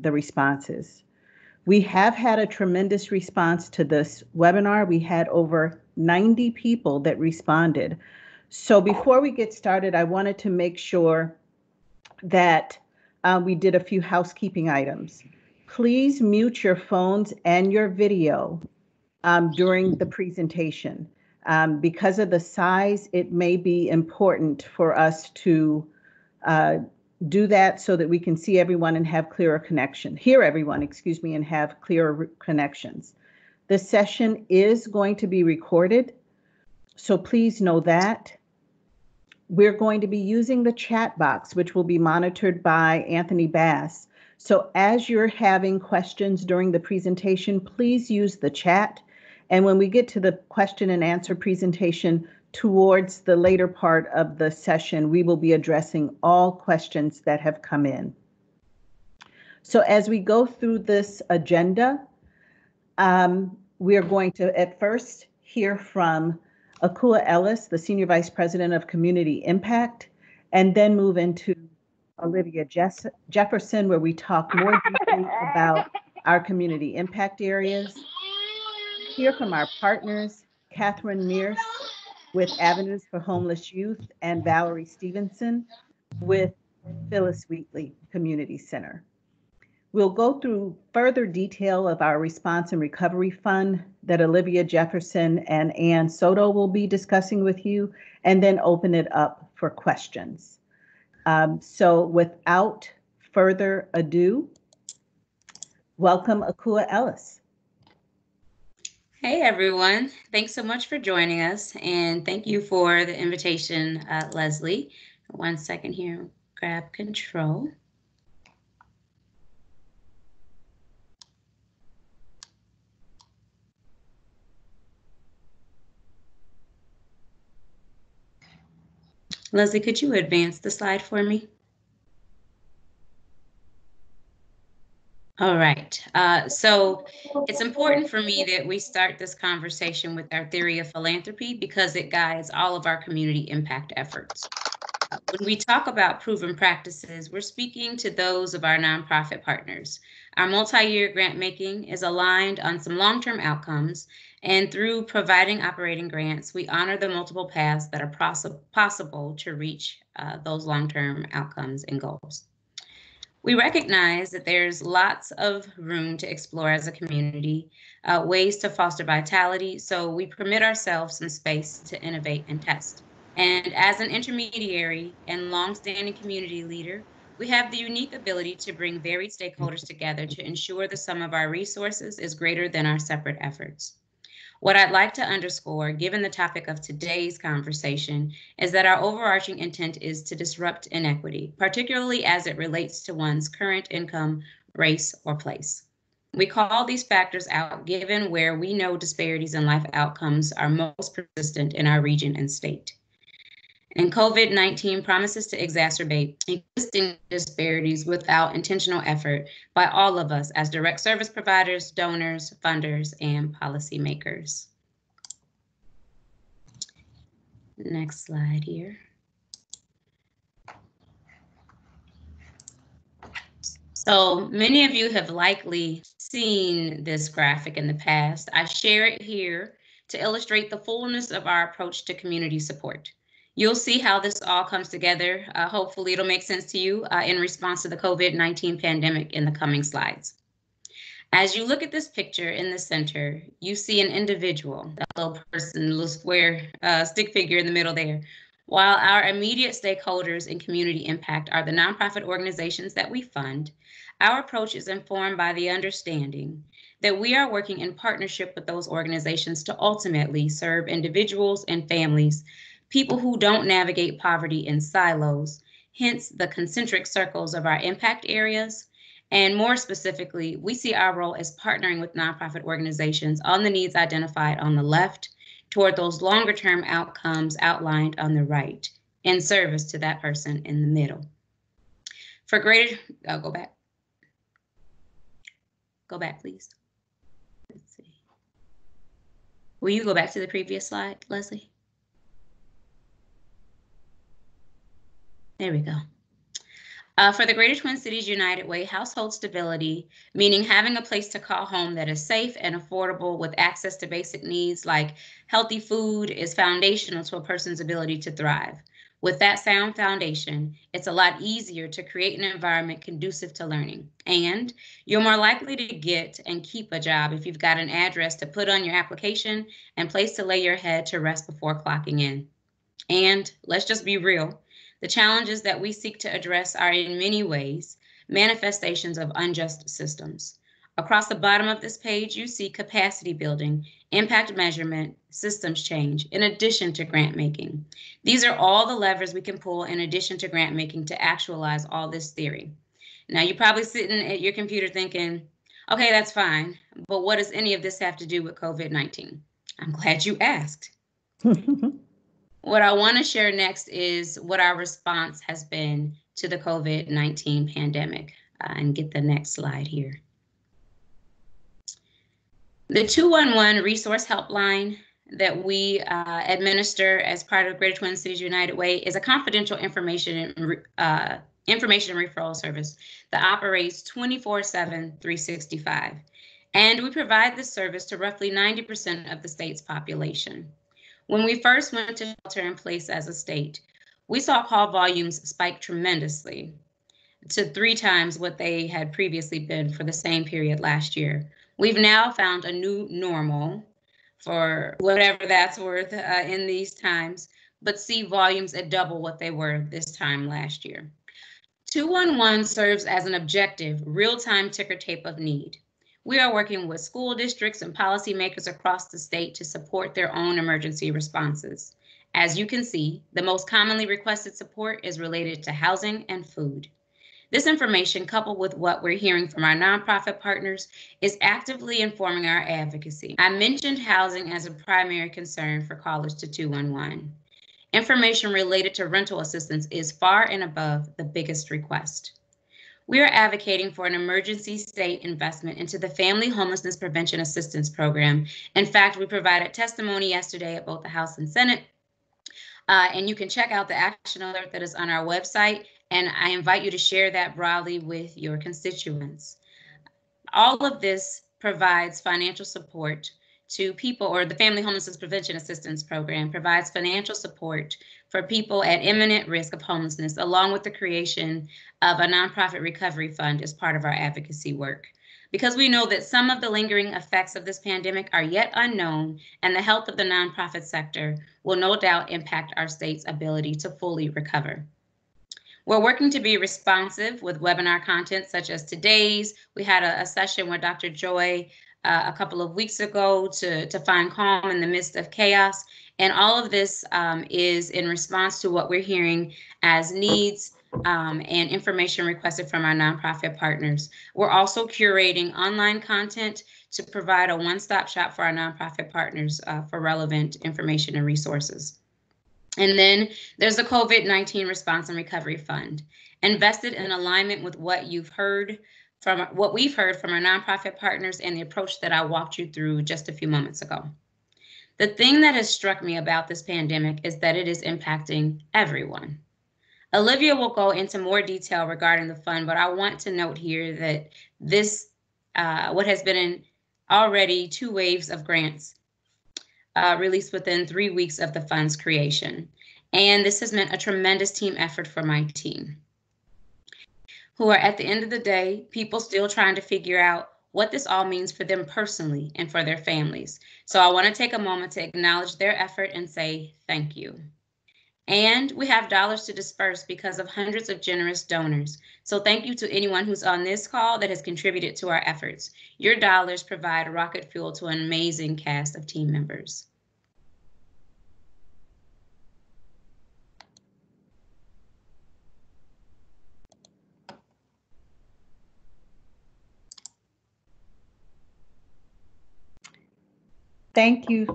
the responses. We have had a tremendous response to this webinar. We had over 90 people that responded. So before we get started, I wanted to make sure that uh, we did a few housekeeping items. Please mute your phones and your video um, during the presentation. Um, because of the size, it may be important for us to uh, do that so that we can see everyone and have clearer connection, hear everyone, excuse me, and have clearer connections. The session is going to be recorded, so please know that. We're going to be using the chat box, which will be monitored by Anthony Bass. So as you're having questions during the presentation, please use the chat. And when we get to the question and answer presentation, towards the later part of the session, we will be addressing all questions that have come in. So as we go through this agenda, um, we are going to at first hear from Akua Ellis, the Senior Vice President of Community Impact, and then move into Olivia Jess Jefferson, where we talk more deeply about our community impact areas. Hear from our partners, Catherine Mears, with Avenues for Homeless Youth and Valerie Stevenson with Phyllis Wheatley Community Center. We'll go through further detail of our response and recovery fund that Olivia Jefferson and Ann Soto will be discussing with you, and then open it up for questions. Um, so without further ado, welcome Akua Ellis. Hey everyone, thanks so much for joining us and thank you for the invitation, uh, Leslie. One second here, grab control. Leslie, could you advance the slide for me? All right. Uh, so it's important for me that we start this conversation with our theory of philanthropy because it guides all of our community impact efforts. Uh, when we talk about proven practices, we're speaking to those of our nonprofit partners. Our multi-year grant making is aligned on some long-term outcomes, and through providing operating grants, we honor the multiple paths that are possible to reach uh, those long-term outcomes and goals. We recognize that there's lots of room to explore as a community, uh, ways to foster vitality, so we permit ourselves some space to innovate and test. And as an intermediary and longstanding community leader, we have the unique ability to bring varied stakeholders together to ensure the sum of our resources is greater than our separate efforts. What I'd like to underscore, given the topic of today's conversation, is that our overarching intent is to disrupt inequity, particularly as it relates to one's current income, race, or place. We call these factors out given where we know disparities in life outcomes are most persistent in our region and state. And COVID 19 promises to exacerbate existing disparities without intentional effort by all of us as direct service providers, donors, funders, and policymakers. Next slide here. So many of you have likely seen this graphic in the past. I share it here to illustrate the fullness of our approach to community support. You'll see how this all comes together. Uh, hopefully it'll make sense to you uh, in response to the COVID-19 pandemic in the coming slides. As you look at this picture in the center, you see an individual, that little person, little square uh, stick figure in the middle there. While our immediate stakeholders in community impact are the nonprofit organizations that we fund, our approach is informed by the understanding that we are working in partnership with those organizations to ultimately serve individuals and families people who don't navigate poverty in silos, hence the concentric circles of our impact areas. And more specifically, we see our role as partnering with nonprofit organizations on the needs identified on the left toward those longer term outcomes outlined on the right in service to that person in the middle. For greater, I'll go back. Go back, please. Let's see. Will you go back to the previous slide, Leslie? There we go. Uh, for the Greater Twin Cities United Way, household stability, meaning having a place to call home that is safe and affordable with access to basic needs like healthy food, is foundational to a person's ability to thrive. With that sound foundation, it's a lot easier to create an environment conducive to learning. And you're more likely to get and keep a job if you've got an address to put on your application and place to lay your head to rest before clocking in. And let's just be real the challenges that we seek to address are in many ways manifestations of unjust systems. Across the bottom of this page, you see capacity building, impact measurement, systems change, in addition to grant making. These are all the levers we can pull in addition to grant making to actualize all this theory. Now, you're probably sitting at your computer thinking, okay, that's fine, but what does any of this have to do with COVID 19? I'm glad you asked. What I want to share next is what our response has been to the COVID 19 pandemic. Uh, and get the next slide here. The 211 resource helpline that we uh, administer as part of Greater Twin Cities United Way is a confidential information and uh, information and referral service that operates 24 7, 365. And we provide this service to roughly 90% of the state's population. When we first went to shelter in place as a state, we saw call volumes spike tremendously to three times what they had previously been for the same period last year. We've now found a new normal for whatever that's worth uh, in these times, but see volumes at double what they were this time last year. 211 serves as an objective, real time ticker tape of need. We are working with school districts and policymakers across the state to support their own emergency responses. As you can see, the most commonly requested support is related to housing and food. This information, coupled with what we're hearing from our nonprofit partners, is actively informing our advocacy. I mentioned housing as a primary concern for callers to 211. Information related to rental assistance is far and above the biggest request. We are advocating for an emergency state investment into the Family Homelessness Prevention Assistance Program. In fact, we provided testimony yesterday at both the House and Senate. Uh, and you can check out the action alert that is on our website. And I invite you to share that broadly with your constituents. All of this provides financial support to people, or the Family Homelessness Prevention Assistance Program provides financial support for people at imminent risk of homelessness, along with the creation of a nonprofit recovery fund as part of our advocacy work. Because we know that some of the lingering effects of this pandemic are yet unknown, and the health of the nonprofit sector will no doubt impact our state's ability to fully recover. We're working to be responsive with webinar content such as today's. We had a, a session with Dr. Joy uh, a couple of weeks ago to, to find calm in the midst of chaos. And all of this um, is in response to what we're hearing as needs um, and information requested from our nonprofit partners. We're also curating online content to provide a one-stop shop for our nonprofit partners uh, for relevant information and resources. And then there's the COVID-19 Response and Recovery Fund, invested in alignment with what you've heard from what we've heard from our nonprofit partners and the approach that I walked you through just a few moments ago. The thing that has struck me about this pandemic is that it is impacting everyone. Olivia will go into more detail regarding the fund, but I want to note here that this, uh, what has been in already two waves of grants uh, released within three weeks of the fund's creation. And this has meant a tremendous team effort for my team who are at the end of the day, people still trying to figure out what this all means for them personally and for their families. So I want to take a moment to acknowledge their effort and say thank you. And we have dollars to disperse because of hundreds of generous donors. So thank you to anyone who's on this call that has contributed to our efforts. Your dollars provide rocket fuel to an amazing cast of team members. Thank you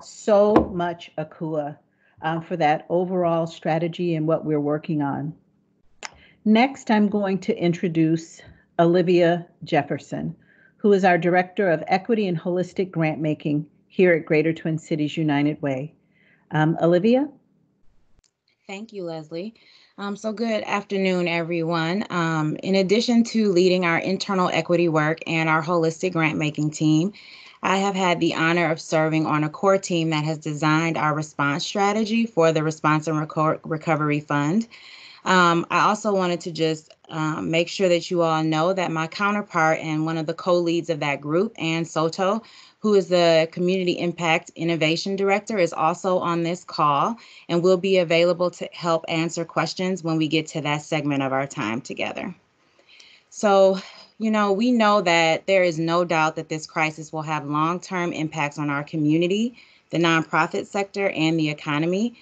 so much, Akua, um, for that overall strategy and what we're working on. Next, I'm going to introduce Olivia Jefferson, who is our Director of Equity and Holistic Grant Making here at Greater Twin Cities United Way. Um, Olivia? Thank you, Leslie. Um, so good afternoon, everyone. Um, in addition to leading our internal equity work and our holistic grant making team, I have had the honor of serving on a core team that has designed our response strategy for the Response and Reco- Recovery Fund. Um, I also wanted to just um, make sure that you all know that my counterpart and one of the co-leads of that group, Ann Soto, who is the Community Impact Innovation Director, is also on this call and will be available to help answer questions when we get to that segment of our time together. So, you know, we know that there is no doubt that this crisis will have long term impacts on our community, the nonprofit sector, and the economy.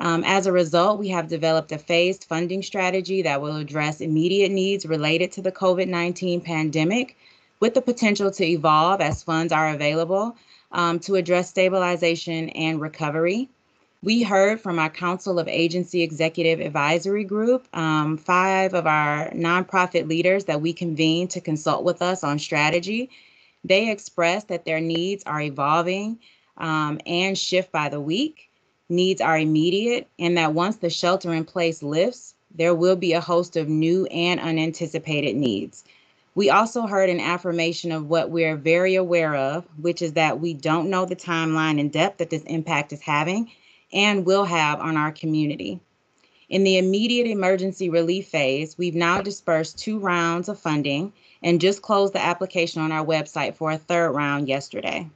Um, as a result, we have developed a phased funding strategy that will address immediate needs related to the COVID 19 pandemic with the potential to evolve as funds are available um, to address stabilization and recovery. We heard from our Council of Agency Executive Advisory Group, um, five of our nonprofit leaders that we convened to consult with us on strategy. They expressed that their needs are evolving um, and shift by the week. Needs are immediate, and that once the shelter in place lifts, there will be a host of new and unanticipated needs. We also heard an affirmation of what we're very aware of, which is that we don't know the timeline and depth that this impact is having and will have on our community. In the immediate emergency relief phase, we've now dispersed two rounds of funding and just closed the application on our website for a third round yesterday.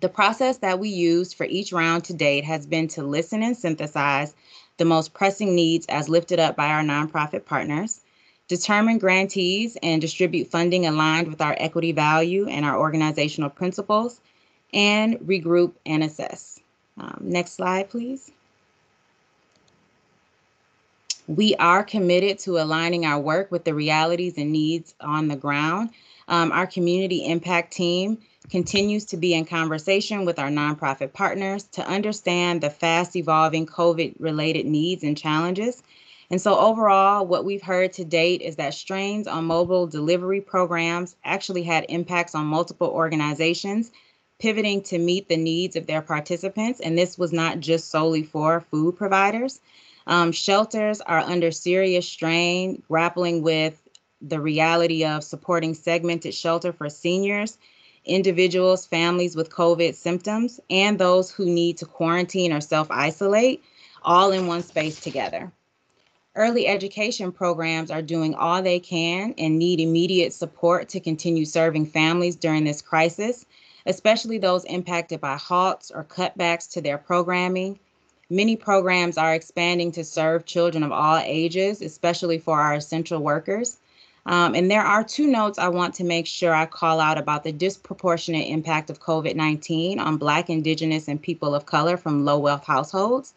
The process that we used for each round to date has been to listen and synthesize the most pressing needs as lifted up by our nonprofit partners, determine grantees and distribute funding aligned with our equity value and our organizational principles, and regroup and assess. Um, next slide, please. We are committed to aligning our work with the realities and needs on the ground. Um, our community impact team continues to be in conversation with our nonprofit partners to understand the fast evolving COVID related needs and challenges and so, overall, what we've heard to date is that strains on mobile delivery programs actually had impacts on multiple organizations pivoting to meet the needs of their participants. And this was not just solely for food providers. Um, shelters are under serious strain, grappling with the reality of supporting segmented shelter for seniors, individuals, families with COVID symptoms, and those who need to quarantine or self isolate all in one space together. Early education programs are doing all they can and need immediate support to continue serving families during this crisis, especially those impacted by halts or cutbacks to their programming. Many programs are expanding to serve children of all ages, especially for our essential workers. Um, and there are two notes I want to make sure I call out about the disproportionate impact of COVID 19 on Black, Indigenous, and people of color from low wealth households.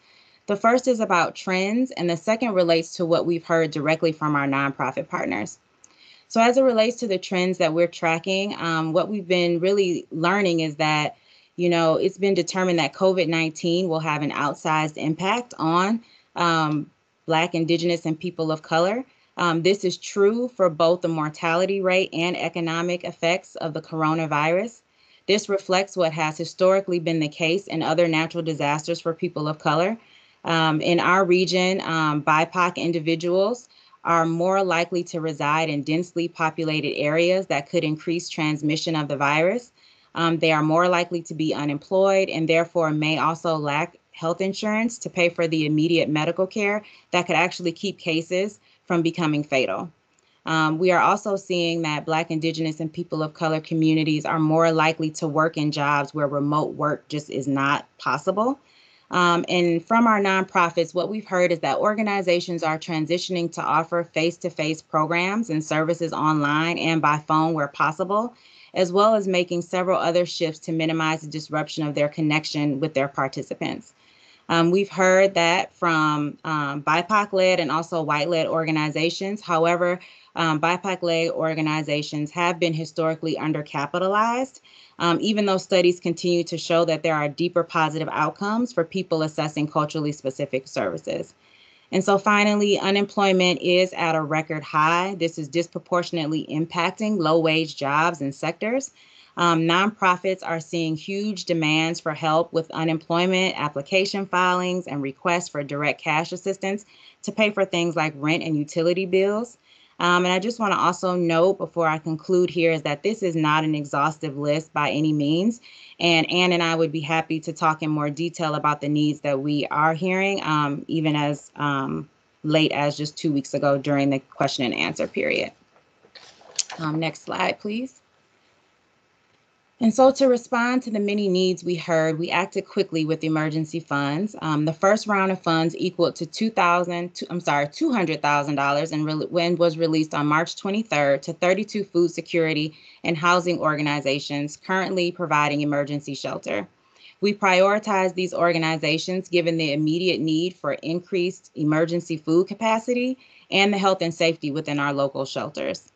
The first is about trends, and the second relates to what we've heard directly from our nonprofit partners. So, as it relates to the trends that we're tracking, um, what we've been really learning is that, you know, it's been determined that COVID 19 will have an outsized impact on um, Black, Indigenous, and people of color. Um, this is true for both the mortality rate and economic effects of the coronavirus. This reflects what has historically been the case in other natural disasters for people of color, um, in our region, um, BIPOC individuals are more likely to reside in densely populated areas that could increase transmission of the virus. Um, they are more likely to be unemployed and therefore may also lack health insurance to pay for the immediate medical care that could actually keep cases from becoming fatal. Um, we are also seeing that Black, Indigenous, and people of color communities are more likely to work in jobs where remote work just is not possible. Um, and from our nonprofits, what we've heard is that organizations are transitioning to offer face to face programs and services online and by phone where possible, as well as making several other shifts to minimize the disruption of their connection with their participants. Um, we've heard that from um, BIPOC led and also white led organizations. However, um, BIPOC led organizations have been historically undercapitalized um, even though studies continue to show that there are deeper positive outcomes for people assessing culturally specific services. And so finally, unemployment is at a record high. This is disproportionately impacting low wage jobs and sectors. Um, nonprofits are seeing huge demands for help with unemployment, application filings, and requests for direct cash assistance to pay for things like rent and utility bills. Um, and I just want to also note before I conclude here is that this is not an exhaustive list by any means. And Ann and I would be happy to talk in more detail about the needs that we are hearing, um, even as um, late as just two weeks ago during the question and answer period. Um, next slide, please. And so to respond to the many needs we heard, we acted quickly with emergency funds. Um, the first round of funds equaled to 2000, I'm sorry, $200,000 and re- when was released on March 23rd to 32 food security and housing organizations currently providing emergency shelter. We prioritize these organizations given the immediate need for increased emergency food capacity and the health and safety within our local shelters.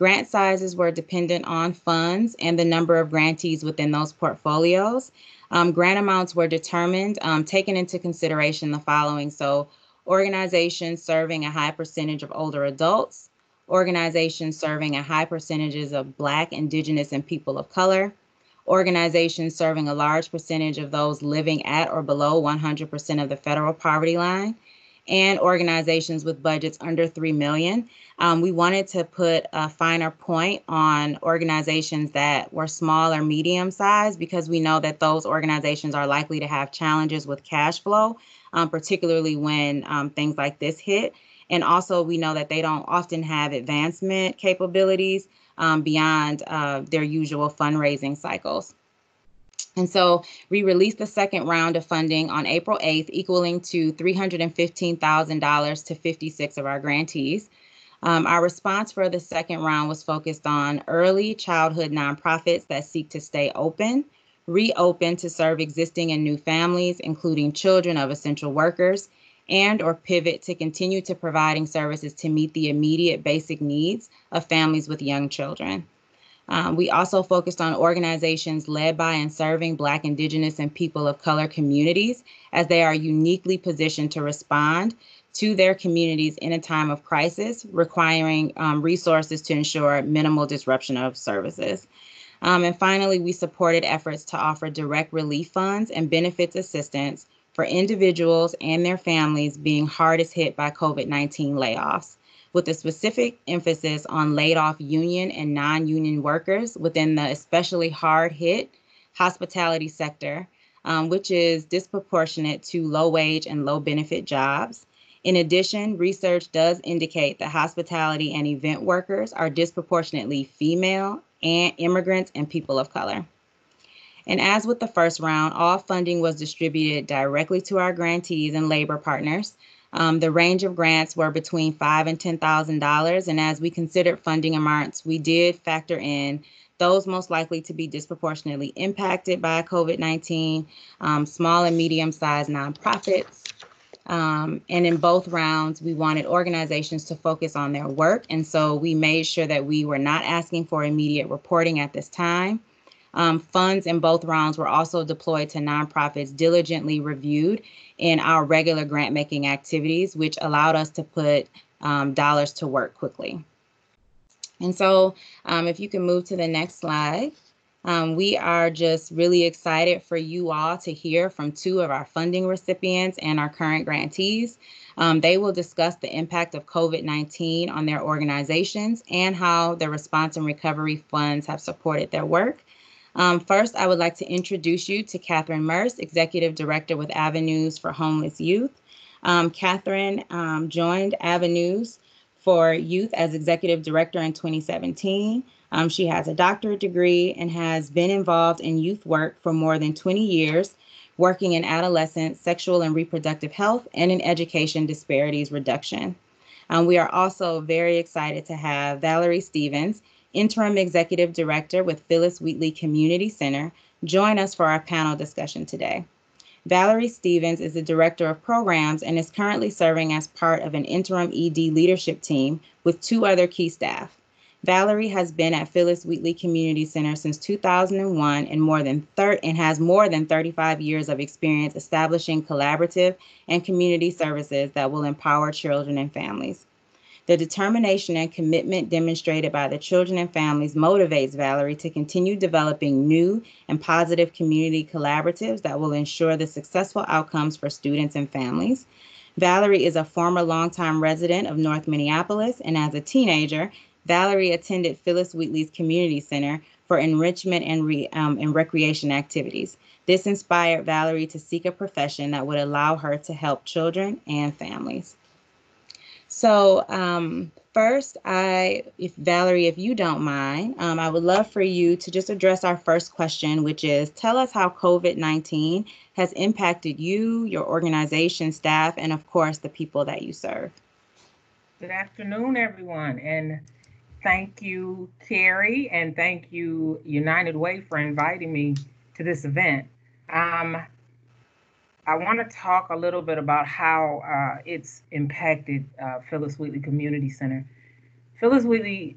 Grant sizes were dependent on funds and the number of grantees within those portfolios. Um, grant amounts were determined, um, taking into consideration the following. So, organizations serving a high percentage of older adults, organizations serving a high percentages of Black, Indigenous, and people of color, organizations serving a large percentage of those living at or below 100% of the federal poverty line, and organizations with budgets under 3 million. Um, we wanted to put a finer point on organizations that were small or medium sized because we know that those organizations are likely to have challenges with cash flow, um, particularly when um, things like this hit. And also, we know that they don't often have advancement capabilities um, beyond uh, their usual fundraising cycles. And so we released the second round of funding on April 8th, equaling to $315,000 to 56 of our grantees. Um, our response for the second round was focused on early childhood nonprofits that seek to stay open, reopen to serve existing and new families, including children of essential workers, and or pivot to continue to providing services to meet the immediate basic needs of families with young children. Um, we also focused on organizations led by and serving Black, Indigenous, and people of color communities as they are uniquely positioned to respond to their communities in a time of crisis, requiring um, resources to ensure minimal disruption of services. Um, and finally, we supported efforts to offer direct relief funds and benefits assistance for individuals and their families being hardest hit by COVID 19 layoffs with a specific emphasis on laid off union and non union workers within the especially hard hit hospitality sector, um, which is disproportionate to low wage and low benefit jobs. In addition, research does indicate that hospitality and event workers are disproportionately female and immigrants and people of color. And as with the first round, all funding was distributed directly to our grantees and labor partners, um, the range of grants were between five and ten thousand dollars, and as we considered funding amounts, we did factor in those most likely to be disproportionately impacted by COVID nineteen, um, small and medium sized nonprofits. Um, and in both rounds, we wanted organizations to focus on their work, and so we made sure that we were not asking for immediate reporting at this time. Um, funds in both rounds were also deployed to nonprofits diligently reviewed in our regular grant making activities, which allowed us to put um, dollars to work quickly. And so, um, if you can move to the next slide, um, we are just really excited for you all to hear from two of our funding recipients and our current grantees. Um, they will discuss the impact of COVID 19 on their organizations and how the response and recovery funds have supported their work. Um, first, I would like to introduce you to Catherine Merce, Executive Director with Avenues for Homeless Youth. Um, Catherine um, joined Avenues for Youth as Executive Director in 2017. Um, she has a doctorate degree and has been involved in youth work for more than 20 years, working in adolescent sexual and reproductive health and in education disparities reduction. Um, we are also very excited to have Valerie Stevens, Interim Executive Director with Phyllis Wheatley Community Center, join us for our panel discussion today. Valerie Stevens is the Director of Programs and is currently serving as part of an interim ED leadership team with two other key staff. Valerie has been at Phyllis Wheatley Community Center since 2001 and more than thir- and has more than 35 years of experience establishing collaborative and community services that will empower children and families. The determination and commitment demonstrated by the children and families motivates Valerie to continue developing new and positive community collaboratives that will ensure the successful outcomes for students and families. Valerie is a former longtime resident of North Minneapolis, and as a teenager, Valerie attended Phyllis Wheatley's Community Center for enrichment and, re, um, and recreation activities. This inspired Valerie to seek a profession that would allow her to help children and families. So um, first, I, if Valerie, if you don't mind, um, I would love for you to just address our first question, which is tell us how COVID-19 has impacted you, your organization, staff, and of course, the people that you serve. Good afternoon, everyone, and thank you, Carrie, and thank you, United Way, for inviting me to this event. Um, I want to talk a little bit about how uh, it's impacted uh, Phyllis Wheatley Community Center. Phyllis Wheatley,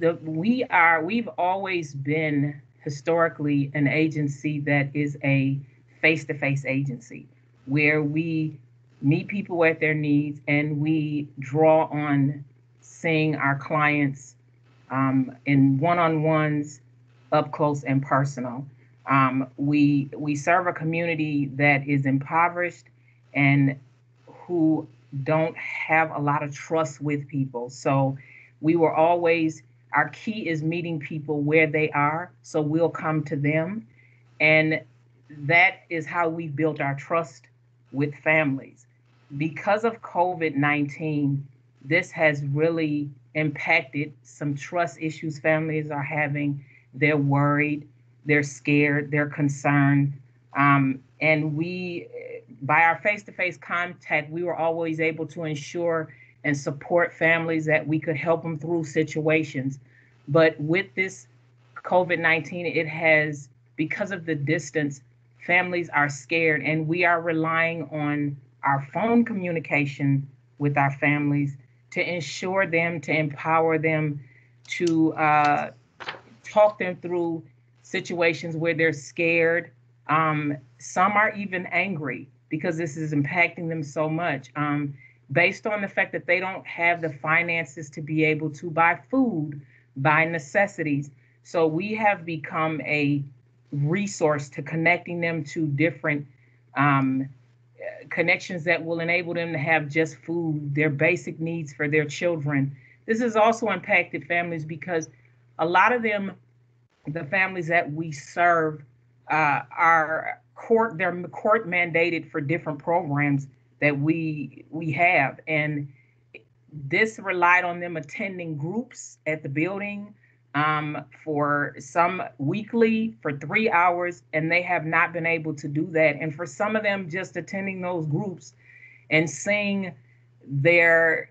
the, we are, we've always been historically an agency that is a face-to-face agency where we meet people at their needs and we draw on seeing our clients um, in one-on-ones up close and personal. Um, we we serve a community that is impoverished and who don't have a lot of trust with people. So we were always our key is meeting people where they are. So we'll come to them, and that is how we built our trust with families. Because of COVID nineteen, this has really impacted some trust issues families are having. They're worried they're scared, they're concerned. Um, and we, by our face to face contact, we were always able to ensure and support families that we could help them through situations. But with this COVID 19, it has, because of the distance, families are scared, and we are relying on our phone communication with our families to ensure them, to empower them, to uh, talk them through situations where they're scared. Um, some are even angry because this is impacting them so much. Um, based on the fact that they don't have the finances to be able to buy food, buy necessities. So we have become a resource to connecting them to different um, connections that will enable them to have just food, their basic needs for their children. This has also impacted families because a lot of them the families that we serve uh, are court they're court mandated for different programs that we we have. And this relied on them attending groups at the building um, for some weekly for three hours and they have not been able to do that. And for some of them just attending those groups and seeing their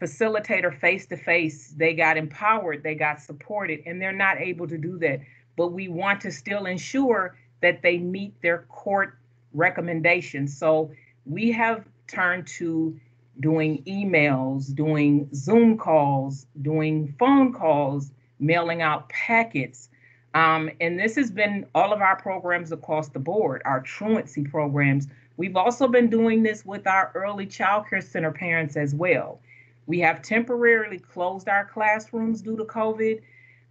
facilitator face to face, they got empowered, they got supported, and they're not able to do that. But we want to still ensure that they meet their court recommendations. So we have turned to doing emails, doing Zoom calls, doing phone calls, mailing out packets. Um, and this has been all of our programs across the board, our truancy programs. We've also been doing this with our early child care center parents as well. We have temporarily closed our classrooms due to COVID,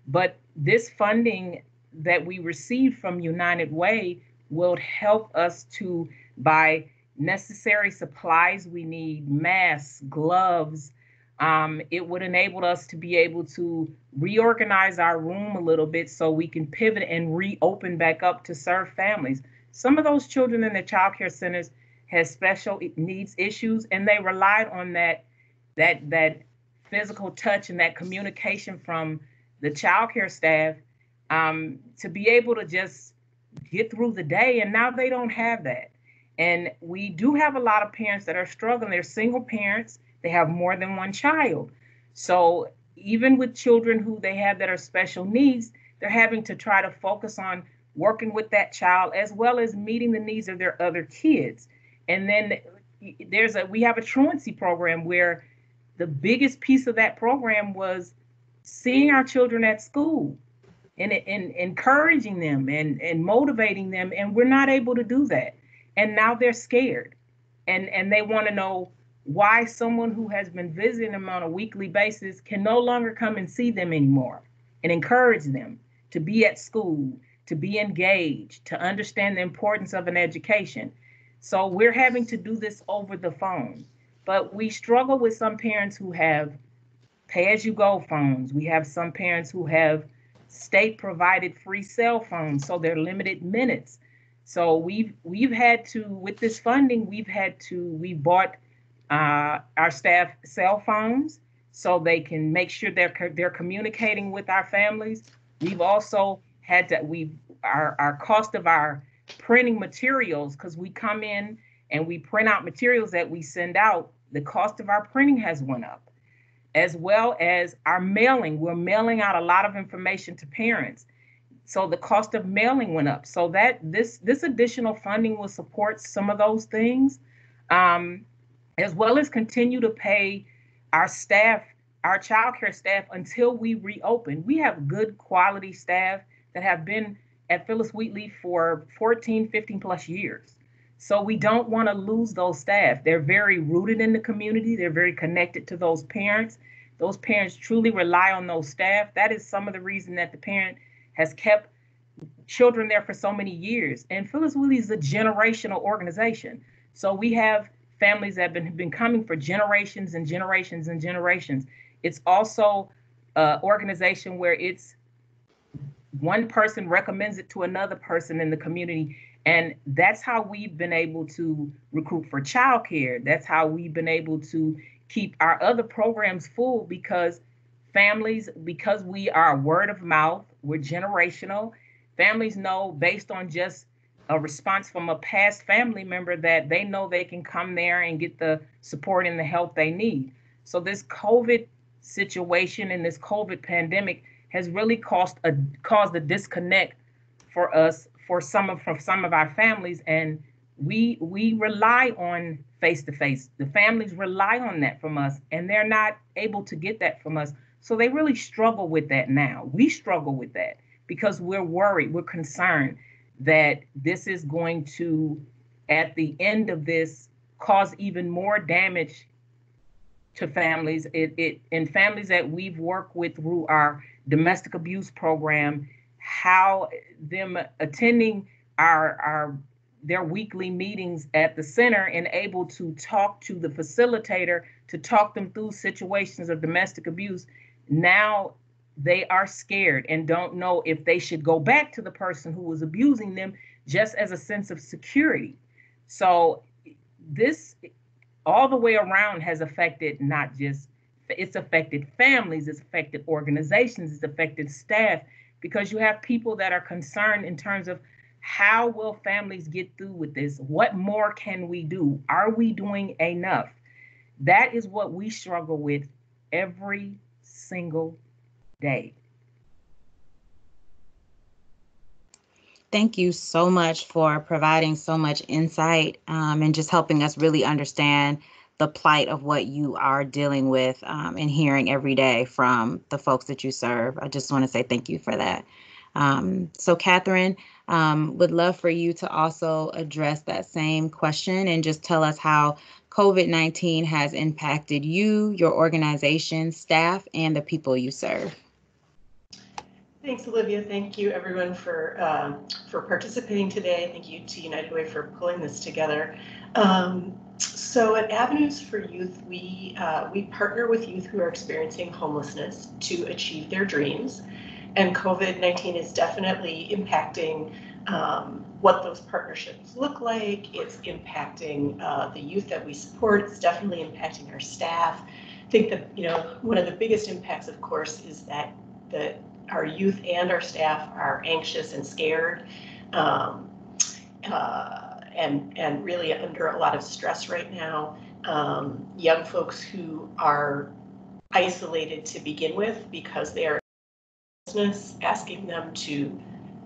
but this funding that we received from United Way will help us to buy necessary supplies we need, masks, gloves. Um, it would enable us to be able to reorganize our room a little bit so we can pivot and reopen back up to serve families. Some of those children in the child care centers has special needs issues, and they relied on that that that physical touch and that communication from the childcare staff um, to be able to just get through the day. And now they don't have that. And we do have a lot of parents that are struggling. They're single parents, they have more than one child. So even with children who they have that are special needs, they're having to try to focus on working with that child as well as meeting the needs of their other kids. And then there's a we have a truancy program where the biggest piece of that program was seeing our children at school and, and encouraging them and, and motivating them. And we're not able to do that. And now they're scared and, and they want to know why someone who has been visiting them on a weekly basis can no longer come and see them anymore and encourage them to be at school, to be engaged, to understand the importance of an education. So we're having to do this over the phone. But we struggle with some parents who have pay as you go phones. We have some parents who have state provided free cell phones, so they're limited minutes. So we've we've had to with this funding, we've had to we bought uh, our staff cell phones so they can make sure they're they're communicating with our families. We've also had to we our our cost of our printing materials because we come in and we print out materials that we send out. The cost of our printing has went up as well as our mailing. We're mailing out a lot of information to parents. So the cost of mailing went up. So that this this additional funding will support some of those things, um, as well as continue to pay our staff, our childcare staff until we reopen. We have good quality staff that have been at Phyllis Wheatley for 14, 15 plus years. So we don't want to lose those staff. They're very rooted in the community. They're very connected to those parents. Those parents truly rely on those staff. That is some of the reason that the parent has kept children there for so many years. And Phyllis Wheatley is a generational organization. So we have families that have been, been coming for generations and generations and generations. It's also an organization where it's one person recommends it to another person in the community and that's how we've been able to recruit for childcare. That's how we've been able to keep our other programs full because families, because we are word of mouth, we're generational. Families know based on just a response from a past family member that they know they can come there and get the support and the help they need. So this COVID situation and this COVID pandemic has really caused a caused a disconnect for us for some of for some of our families and we we rely on face to face the families rely on that from us and they're not able to get that from us. So they really struggle with that now. We struggle with that because we're worried we're concerned that this is going to at the end of this cause even more damage to families. It, it in families that we've worked with through our domestic abuse program how them attending our our their weekly meetings at the center and able to talk to the facilitator to talk them through situations of domestic abuse now they are scared and don't know if they should go back to the person who was abusing them just as a sense of security. So this all the way around has affected not just it's affected families it's affected organizations it's affected staff because you have people that are concerned in terms of how will families get through with this? What more can we do? Are we doing enough? That is what we struggle with every single day. Thank you so much for providing so much insight um, and just helping us really understand the plight of what you are dealing with um, and hearing every day from the folks that you serve. I just want to say thank you for that. Um, so, Catherine, um, would love for you to also address that same question and just tell us how COVID 19 has impacted you, your organization, staff, and the people you serve. Thanks, Olivia. Thank you, everyone, for um, for participating today. Thank you to United Way for pulling this together. Um, so at Avenues for Youth, we uh, we partner with youth who are experiencing homelessness to achieve their dreams, and COVID-19 is definitely impacting um, what those partnerships look like. It's impacting uh, the youth that we support. It's definitely impacting our staff. I think that you know one of the biggest impacts, of course, is that that our youth and our staff are anxious and scared. Um, uh, and and really under a lot of stress right now. Um, young folks who are isolated to begin with because they are business, asking them to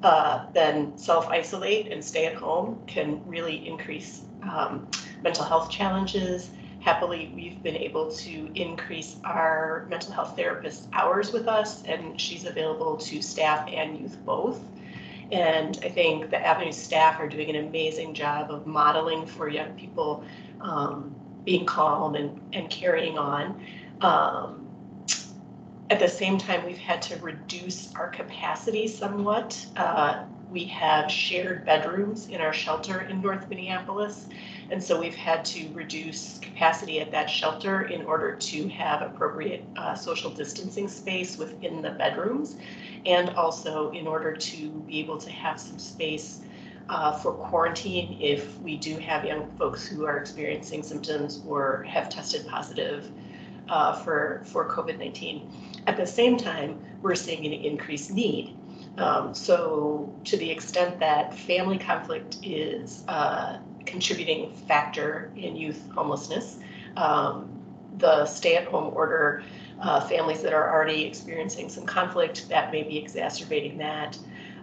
uh, then self-isolate and stay at home can really increase um, mental health challenges. Happily, we've been able to increase our mental health therapist hours with us, and she's available to staff and youth both. And I think the Avenue staff are doing an amazing job of modeling for young people um, being calm and, and carrying on. Um, at the same time, we've had to reduce our capacity somewhat. Uh, we have shared bedrooms in our shelter in North Minneapolis. And so we've had to reduce capacity at that shelter in order to have appropriate uh, social distancing space within the bedrooms. And also in order to be able to have some space uh, for quarantine if we do have young folks who are experiencing symptoms or have tested positive uh, for, for COVID-19. At the same time, we're seeing an increased need. Um, so to the extent that family conflict is a contributing factor in youth homelessness, um, the stay-at-home order, uh, families that are already experiencing some conflict, that may be exacerbating that.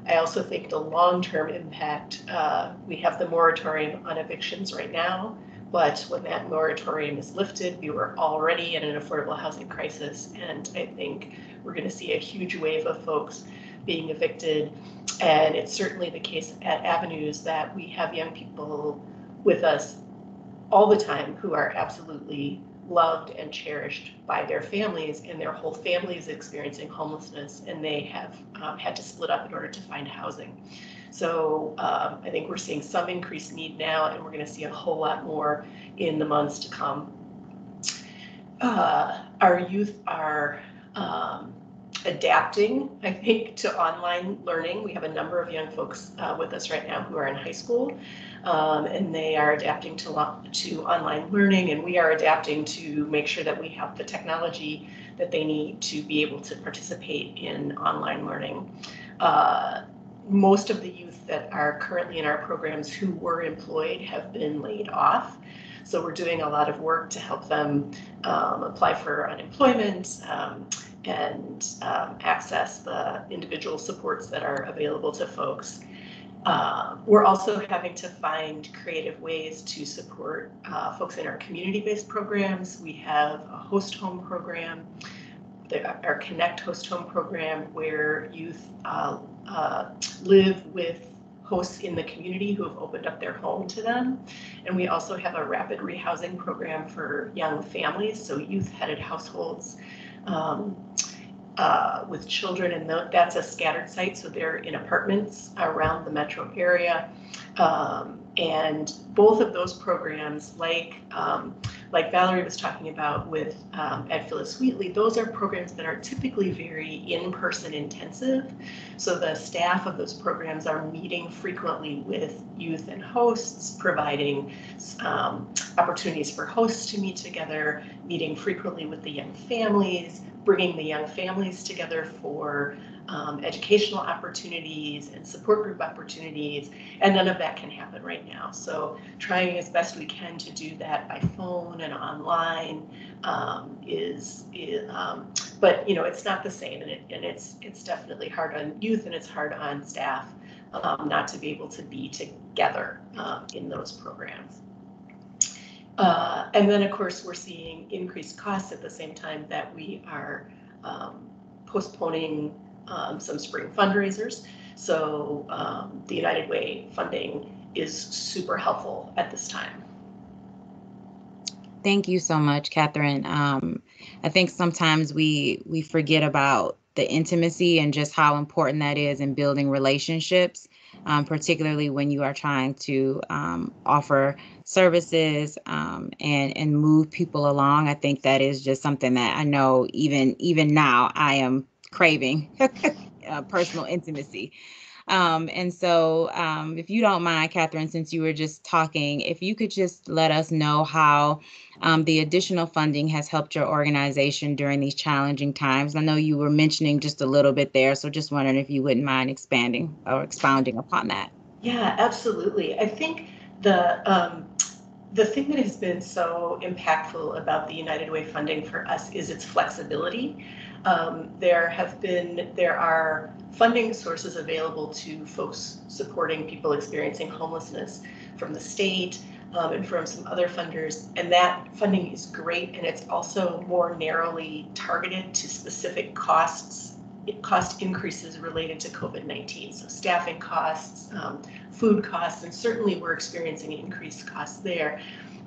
I also think the long-term impact, uh, we have the moratorium on evictions right now, but when that moratorium is lifted, we were already in an affordable housing crisis, and I think we're going to see a huge wave of folks being evicted. And it's certainly the case at Avenues that we have young people with us all the time who are absolutely loved and cherished by their families, and their whole family is experiencing homelessness, and they have um, had to split up in order to find housing. So um, I think we're seeing some increased need now, and we're going to see a whole lot more in the months to come. Uh, our youth are um, adapting, I think, to online learning. We have a number of young folks uh, with us right now who are in high school, um, and they are adapting to, to online learning, and we are adapting to make sure that we have the technology that they need to be able to participate in online learning. Uh, most of the youth that are currently in our programs who were employed have been laid off. So we're doing a lot of work to help them um, apply for unemployment um, and um, access the individual supports that are available to folks. Uh, we're also having to find creative ways to support uh, folks in our community-based programs. We have a host home program, our Connect Host Home program, where youth uh, uh, live with hosts in the community who have opened up their home to them. And we also have a rapid rehousing program for young families, so youth-headed households um, uh, with children, and that's a scattered site, so they're in apartments around the metro area. Um, and both of those programs, like um, like Valerie was talking about with um, at Phyllis Wheatley, those are programs that are typically very in-person intensive. So the staff of those programs are meeting frequently with youth and hosts, providing um, opportunities for hosts to meet together, meeting frequently with the young families, bringing the young families together for um, educational opportunities and support group opportunities, and none of that can happen right now. So trying as best we can to do that by phone and online um, is, is um, but you know, it's not the same, and, it, and it's it's definitely hard on youth and it's hard on staff um, not to be able to be together um, in those programs. Uh, and then, of course, we're seeing increased costs at the same time that we are um, postponing um, some spring fundraisers. So um, the United Way funding is super helpful at this time. Thank you so much, Catherine. Um, I think sometimes we we forget about the intimacy and just how important that is in building relationships, um, particularly when you are trying to um, offer services um, and and move people along. I think that is just something that I know even even now I am craving uh, personal intimacy. Um, and so, um, if you don't mind, Catherine, since you were just talking, if you could just let us know how um, the additional funding has helped your organization during these challenging times. I know you were mentioning just a little bit there, so just wondering if you wouldn't mind expanding or expounding upon that. Yeah, absolutely. I think the um, the thing that has been so impactful about the United Way funding for us is its flexibility. Um, there have been, there are funding sources available to folks supporting people experiencing homelessness from the state um, and from some other funders. And that funding is great. And it's also more narrowly targeted to specific costs, cost increases related to COVID-19. So staffing costs, um, food costs, and certainly we're experiencing increased costs there.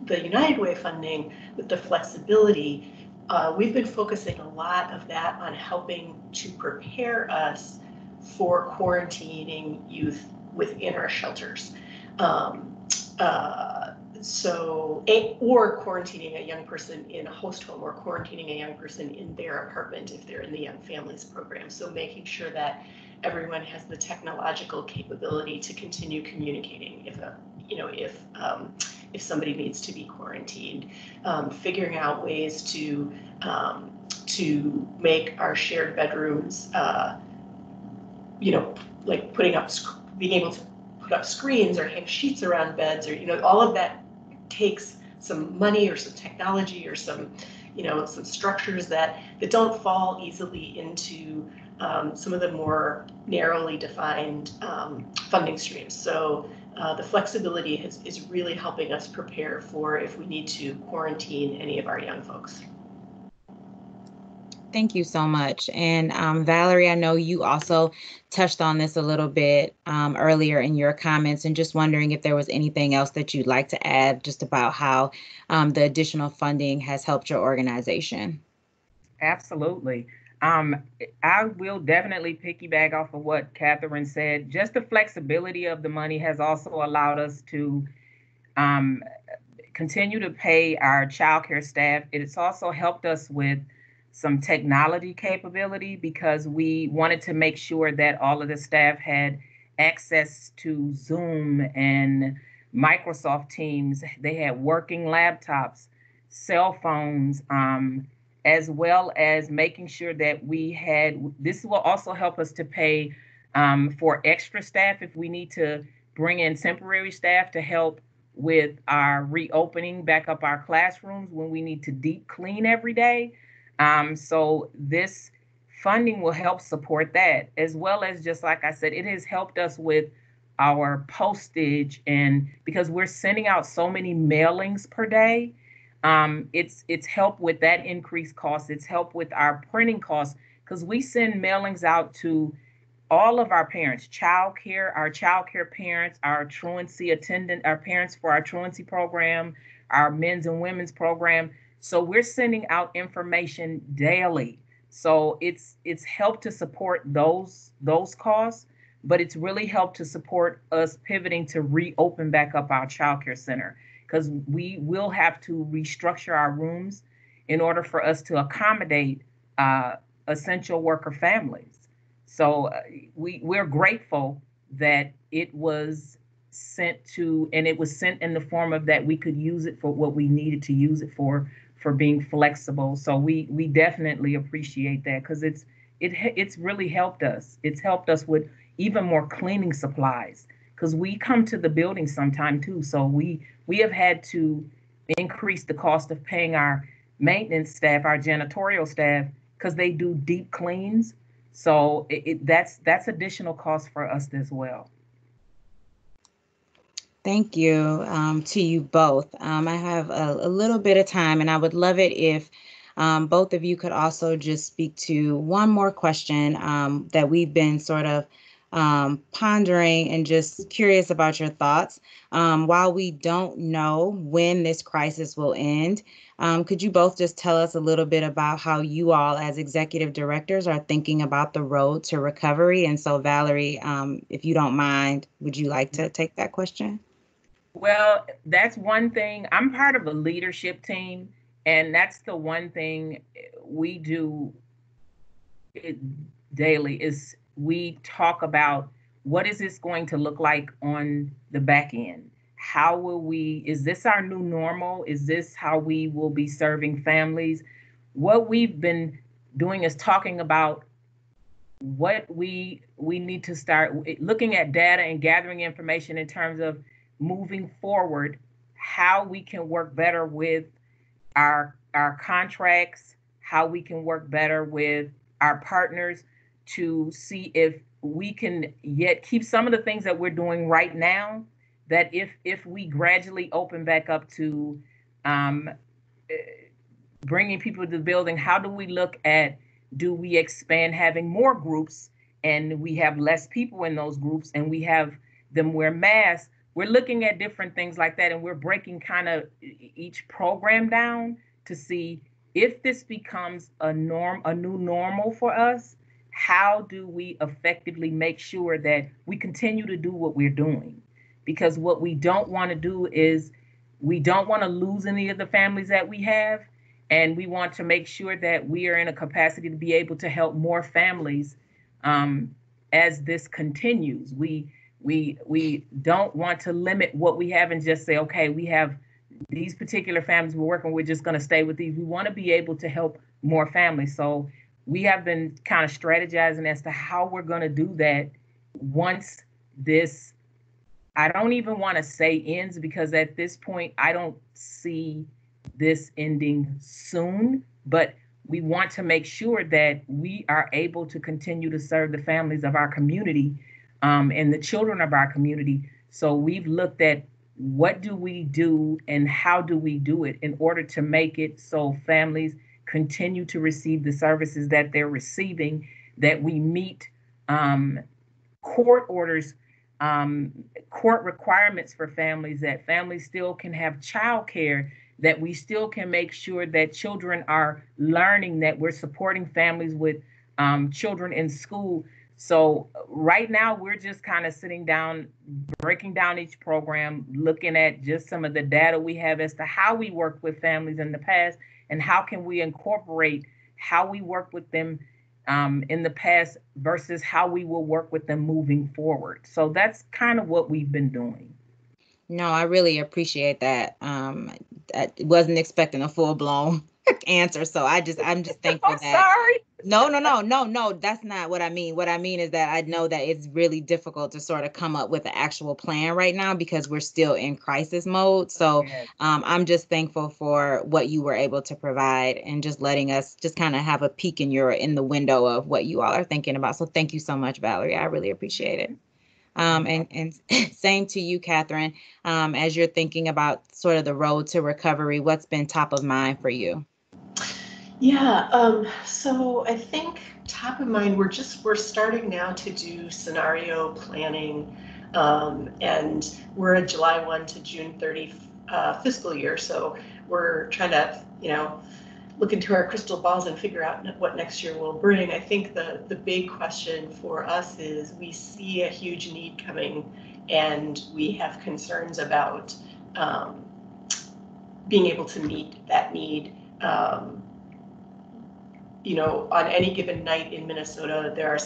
the United Way funding with the flexibility, uh, we've been focusing a lot of that on helping to prepare us for quarantining youth within our shelters. Um, uh, so, a, or quarantining a young person in a host home or quarantining a young person in their apartment if they're in the Young Families Program. So, making sure that everyone has the technological capability to continue communicating if a, you know, if um, if somebody needs to be quarantined, um, figuring out ways to um, to make our shared bedrooms, uh, you know, like putting up, being able to put up screens or hang sheets around beds, or you know, all of that takes some money or some technology or some, you know, some structures that that don't fall easily into um, some of the more narrowly defined um, funding streams. So uh, the flexibility is, is really helping us prepare for if we need to quarantine any of our young folks. Thank you so much. And um, Valerie, I know you also touched on this a little bit um, earlier in your comments, and just wondering if there was anything else that you'd like to add just about how um, the additional funding has helped your organization. Absolutely. Um, I will definitely piggyback off of what Catherine said. Just the flexibility of the money has also allowed us to um, continue to pay our childcare staff. It's also helped us with some technology capability because we wanted to make sure that all of the staff had access to Zoom and Microsoft Teams. They had working laptops, cell phones. Um, as well as making sure that we had this will also help us to pay um, for extra staff if we need to bring in temporary staff to help with our reopening back up our classrooms when we need to deep clean every day. Um, so this funding will help support that, as well as just like I said, it has helped us with our postage and because we're sending out so many mailings per day um, it's it's help with that increased cost. It's help with our printing costs because we send mailings out to all of our parents, child care, our child care parents, our truancy attendant, our parents for our truancy program, our men's and women's program. So we're sending out information daily. So it's it's helped to support those those costs, but it's really helped to support us pivoting to reopen back up our child care center because we will have to restructure our rooms in order for us to accommodate uh, essential worker families. So uh, we we're grateful that it was sent to and it was sent in the form of that we could use it for what we needed to use it for for being flexible. So we we definitely appreciate that because it's it it's really helped us. It's helped us with even more cleaning supplies because we come to the building sometime too. So we we have had to increase the cost of paying our maintenance staff, our janitorial staff, because they do deep cleans. So it, it, that's that's additional cost for us as well. Thank you um, to you both. Um, I have a, a, little bit of time, and I would love it if um, both of you could also just speak to one more question um, that we've been sort of um, pondering and just curious about your thoughts. Um, while we don't know when this crisis will end, um, could you both just tell us a little bit about how you all, as executive directors, are thinking about the road to recovery? And so, Valerie, um, if you don't mind, would you like to take that question? Well, that's one thing. I'm part of a leadership team, and that's the one thing we do daily is we talk about what is this going to look like on the back end? How will we, is this our new normal? Is this how we will be serving families? What we've been doing is talking about what we we need to start looking at data and gathering information in terms of moving forward how we can work better with our our contracts how we can work better with our partners to see if we can yet keep some of the things that we're doing right now that if if we gradually open back up to um, eh, bringing people to the building how do we look at do we expand having more groups and we have less people in those groups and we have them wear masks? We're looking at different things like that and we're breaking kind of each program down to see if this becomes a norm a new normal for us how do we effectively make sure that we continue to do what we're doing? Because what we don't want to do is we don't want to lose any of the families that we have and we want to make sure that we are in a capacity to be able to help more families um, as this continues. We we we don't want to limit what we have and just say okay we have these particular families we're working we're just going to stay with these. We want to be able to help more families. So we have been kind of strategizing as to how we're going to do that once this i don't even want to say ends because at this point i don't see this ending soon but we want to make sure that we are able to continue to serve the families of our community um, and the children of our community. So we've looked at what do we do and how do we do it in order to make it so families continue to receive the services that they're receiving, that we meet um, court orders, um, court requirements for families, that families still can have childcare, that we still can make sure that children are learning, that we're supporting families with um, children in school. So right now we're just kind of sitting down, breaking down each program, looking at just some of the data we have as to how we worked with families in the past and how can we incorporate how we work with them um, in the past versus how we will work with them moving forward. So that's kind of what we've been doing. No, I really appreciate that. Um, I wasn't expecting a full blown answer, so I just I'm just thankful I'm that. sorry. No, no, no, no, no. That's not what I mean. What I mean is that I know that it's really difficult to sort of come up with an actual plan right now because we're still in crisis mode. So um, I'm just thankful for what you were able to provide and just letting us just kind of have a peek in your in the window of what you all are thinking about. So thank you so much, Valerie. I really appreciate it. Um, and and same to you, Catherine. Um, as you're thinking about sort of the road to recovery, what's been top of mind for you? Yeah, um, so I think top of mind, we're just, we're starting now to do scenario planning. Um, and we're a July 1 to June 30 uh, fiscal year, so we're trying to, you know, look into our crystal balls and figure out what next year will bring. I think the, the big question for us is we see a huge need coming and we have concerns about um, being able to meet that need. You know, on any given night in Minnesota, there are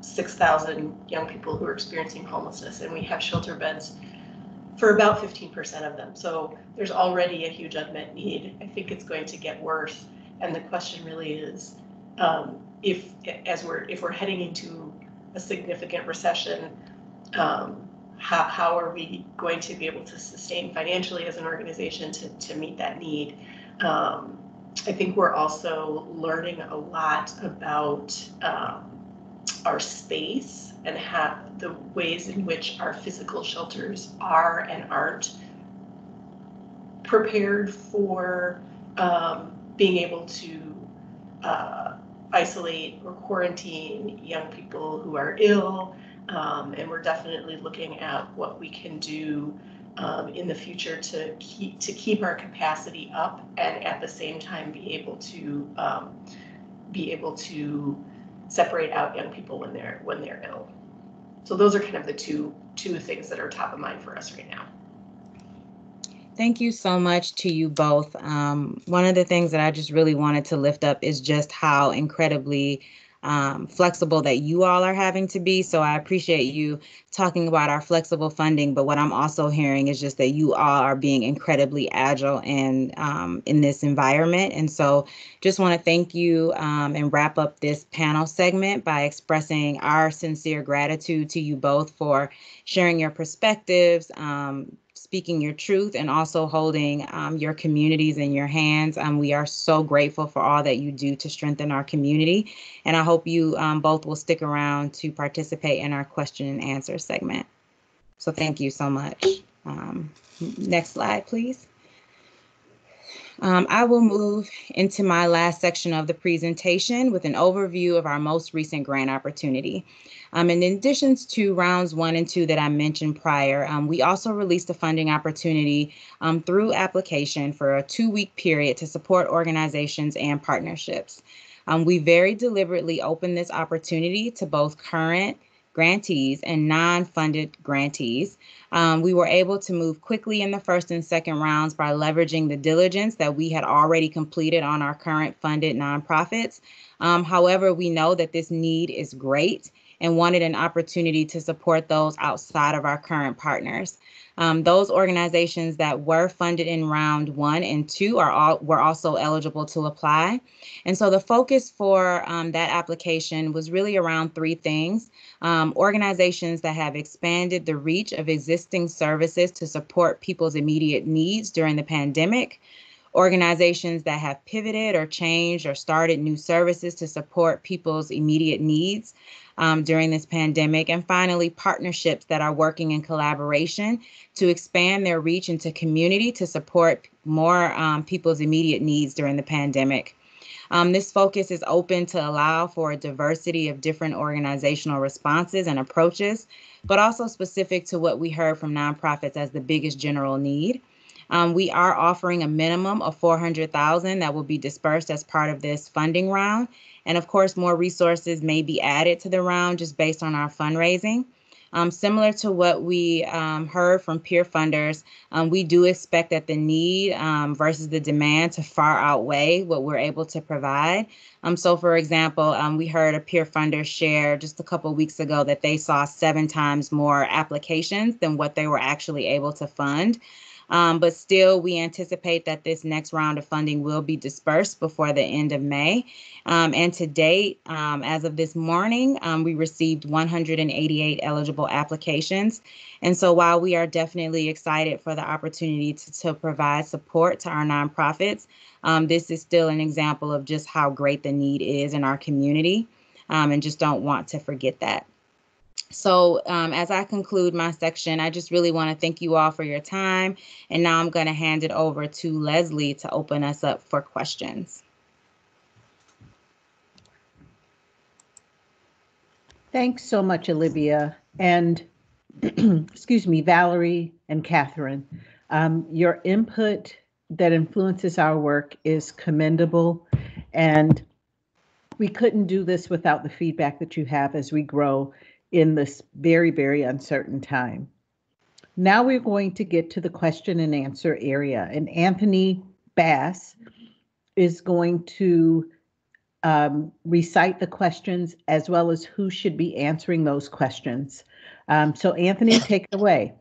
6,000 young people who are experiencing homelessness, and we have shelter beds for about 15% of them. So there's already a huge unmet need. I think it's going to get worse. And the question really is, um, if, as we're, if we're heading into a significant recession, um, how, how are we going to be able to sustain financially as an organization to, to meet that need? Um, I think we're also learning a lot about um, our space and how the ways in which our physical shelters are and aren't prepared for um, being able to uh, isolate or quarantine young people who are ill. Um, and we're definitely looking at what we can do um, in the future to keep to keep our capacity up and at the same time be able to um, be able to separate out young people when they're when they're ill. So those are kind of the two two things that are top of mind for us right now. Thank you so much to you both. Um, one of the things that I just really wanted to lift up is just how incredibly um, flexible that you all are having to be. So I appreciate you talking about our flexible funding. But what I'm also hearing is just that you all are being incredibly agile and um, in this environment. And so just want to thank you um, and wrap up this panel segment by expressing our sincere gratitude to you both for sharing your perspectives, um, speaking your truth and also holding um, your communities in your hands. Um, we are so grateful for all that you do to strengthen our community. And I hope you um, both will stick around to participate in our question and answer segment. So thank you so much. Um, next slide, please. Um, I will move into my last section of the presentation with an overview of our most recent grant opportunity. Um, in addition to rounds one and two that I mentioned prior, um, we also released a funding opportunity um, through application for a two-week period to support organizations and partnerships. Um, we very deliberately opened this opportunity to both current grantees and non-funded grantees. Um, we were able to move quickly in the first and second rounds by leveraging the diligence that we had already completed on our current funded nonprofits. Um, however, we know that this need is great and wanted an opportunity to support those outside of our current partners. Um, those organizations that were funded in round one and two are all were also eligible to apply. And so the focus for um, that application was really around three things. Um, organizations that have expanded the reach of existing services to support people's immediate needs during the pandemic, organizations that have pivoted or changed or started new services to support people's immediate needs um, during this pandemic. And finally, partnerships that are working in collaboration to expand their reach into community to support more um, people's immediate needs during the pandemic. Um, this focus is open to allow for a diversity of different organizational responses and approaches, but also specific to what we heard from nonprofits as the biggest general need. Um, we are offering a minimum of 400,000 that will be dispersed as part of this funding round. And of course, more resources may be added to the round just based on our fundraising. Um, similar to what we um, heard from peer funders, um, we do expect that the need um, versus the demand to far outweigh what we're able to provide. Um, so, for example, um, we heard a peer funder share just a couple weeks ago that they saw seven times more applications than what they were actually able to fund. Um, but still, we anticipate that this next round of funding will be dispersed before the end of May. Um, and to date, um, as of this morning, um, we received 188 eligible applications. And so while we are definitely excited for the opportunity to, to provide support to our nonprofits, um, this is still an example of just how great the need is in our community um, and just don't want to forget that. So um, as I conclude my section, I just really want to thank you all for your time. And now I'm going to hand it over to Leslie to open us up for questions. Thanks so much, Olivia. And excuse me, Valerie and Catherine. Um, your input that influences our work is commendable. And we couldn't do this without the feedback that you have as we grow in this very, very uncertain time. Now we're going to get to the question and answer area, and Anthony Bass is going to um, recite the questions as well as who should be answering those questions. Um, so, Anthony, take it away.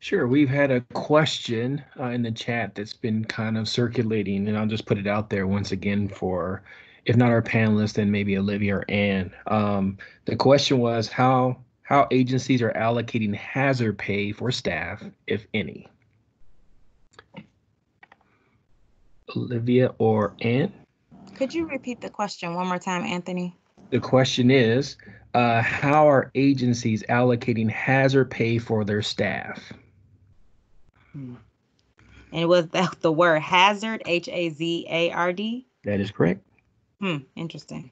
Sure. We've had a question uh, in the chat that's been kind of circulating, and I'll just put it out there once again for if not our panelists, then maybe Olivia or Ann. Um, the question was how how agencies are allocating hazard pay for staff, if any. Olivia or Ann? Could you repeat the question one more time, Anthony? The question is, uh, how are agencies allocating hazard pay for their staff? Hmm. And it was the, the word hazard, H A Z A R D? That is correct. Hmm, interesting.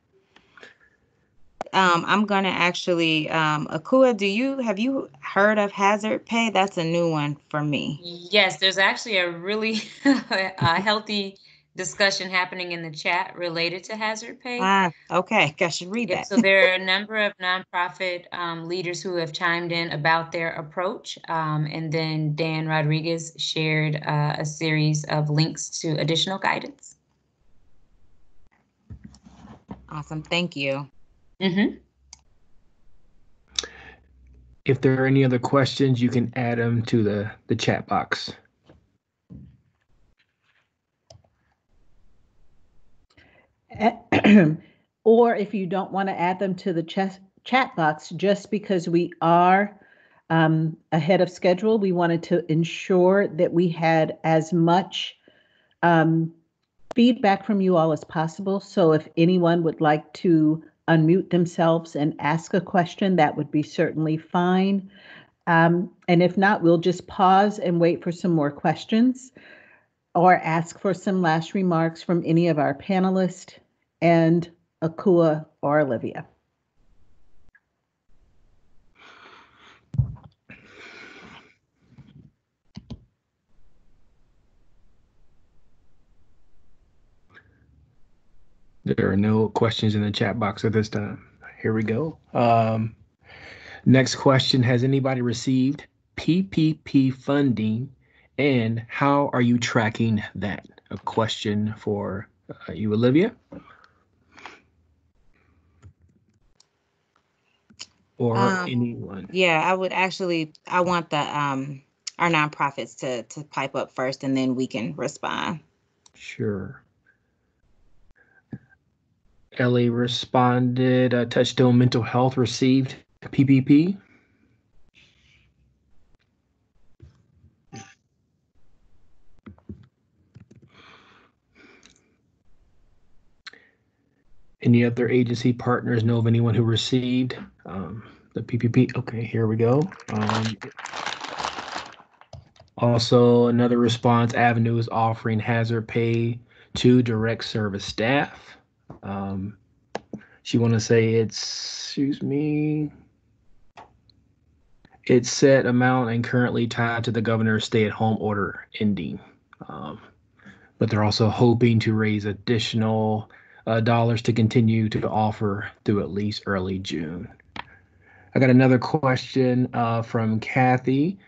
Um, I'm gonna actually, um, Akua, do you have you heard of hazard pay? That's a new one for me. Yes, there's actually a really a healthy discussion happening in the chat related to hazard pay. Ah, okay, I should read Yep, that. so there are a number of nonprofit um, leaders who have chimed in about their approach. Um, and then Dan Rodriguez shared uh, a series of links to additional guidance. Awesome, thank you. Mhm. If there are any other questions, you can add them to the, the chat box. or if you don't want to add them to the ch- chat box, just because we are um, ahead of schedule, we wanted to ensure that we had as much um, feedback from you all as possible. So if anyone would like to unmute themselves and ask a question, that would be certainly fine. Um, and if not, we'll just pause and wait for some more questions. or ask for some last remarks from any of our panelists and Akua or Olivia. There are no questions in the chat box at this time. Here we go. Um, next question Has anybody received PPP funding and how are you tracking that? A question for uh, you, Olivia. Or Um, anyone. Yeah, I would actually, I want the, um, our nonprofits to, to pipe up first and then we can respond. Sure. Ellie responded, uh, Touchstone Mental Health received PPP. Any other agency partners know of anyone who received um, the PPP? Okay, here we go. Um, also, another response avenue is offering hazard pay to direct service staff. Um, she want to say it's, excuse me, it's set amount and currently tied to the governor's stay-at-home order ending. Um, but they're also hoping to raise additional uh, dollars to continue to offer through at least early June. I got another question uh, from Kathy.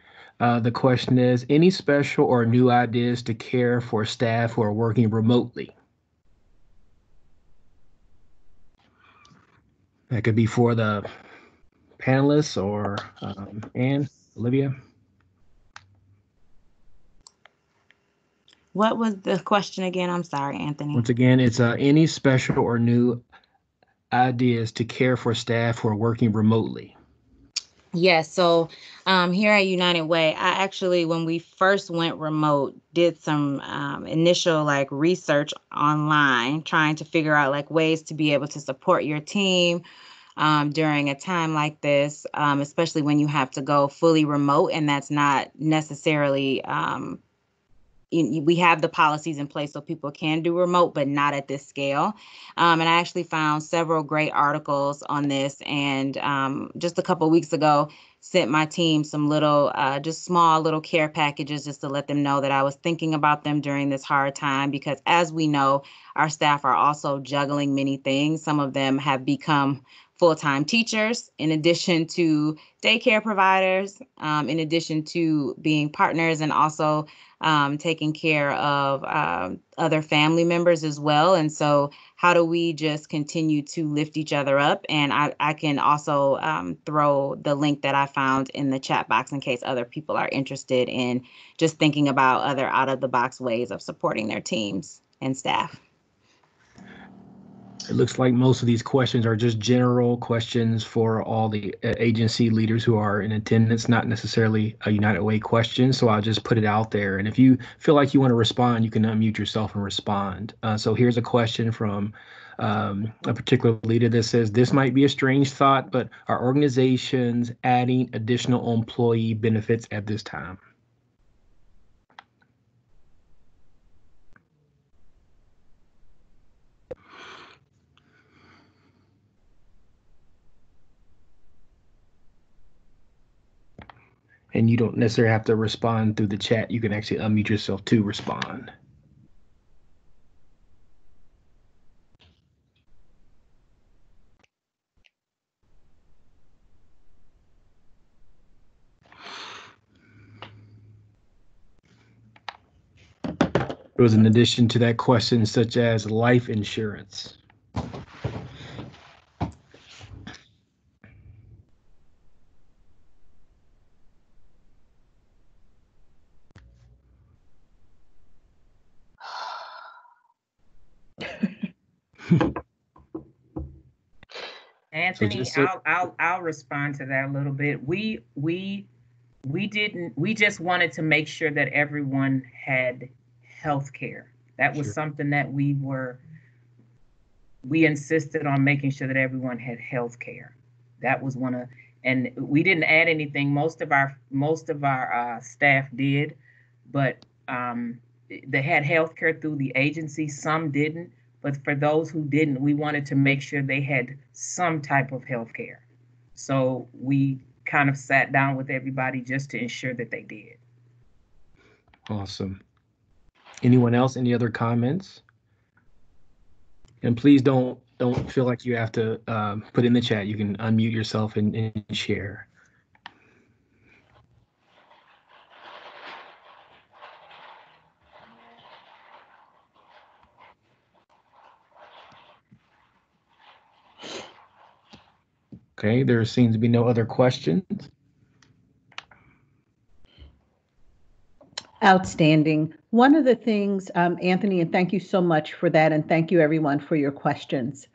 Uh, the question is any special or new ideas to care for staff who are working remotely? That could be for the panelists or um, Anne, Olivia. What was the question again? I'm sorry, Anthony. Once again, it's uh, any special or new ideas to care for staff who are working remotely. Yes, so um, here at United Way, I actually, when we first went remote, did some um, initial like research online, trying to figure out like ways to be able to support your team um, during a time like this, um, especially when you have to go fully remote, and that's not necessarily. We have the policies in place so people can do remote, but not at this scale. Um, and I actually found several great articles on this. And um, just a couple weeks ago, sent my team some little, uh, just small little care packages just to let them know that I was thinking about them during this hard time. Because as we know, our staff are also juggling many things. Some of them have become full time teachers, in addition to daycare providers, um, in addition to being partners and also um, taking care of um, other family members as well. And so, how do we just continue to lift each other up? And I, I can also um, throw the link that I found in the chat box in case other people are interested in just thinking about other out of the box ways of supporting their teams and staff. It looks like most of these questions are just general questions for all the uh, agency leaders who are in attendance, not necessarily a United Way question. So I'll just put it out there. And if you feel like you want to respond, you can unmute yourself and respond. Uh, so here's a question from um, a particular leader that says, This might be a strange thought, but are organizations adding additional employee benefits at this time? And you don't necessarily have to respond through the chat. You can actually unmute yourself to respond. It was in addition to that question, such as life insurance. Anthony, so- I'll, I'll, I'll respond to that a little bit. We, we, we didn't, we just wanted to make sure that everyone had health care. That was Sure. something that we were, we insisted on making sure that everyone had health care. That was one of, and we didn't add anything. Most of our, most of our, uh, staff did. But, um, they had health care through the agency, some didn't. But for those who didn't, we wanted to make sure they had some type of health care. So we kind of sat down with everybody just to ensure that they did. Awesome. Anyone else? Any other comments? And please don't don't feel like you have to um, put in the chat. You can unmute yourself and, and share. Okay, there seems to be no other questions. Outstanding. One of the things, um, Anthony, and thank you so much for that, and thank you everyone for your questions.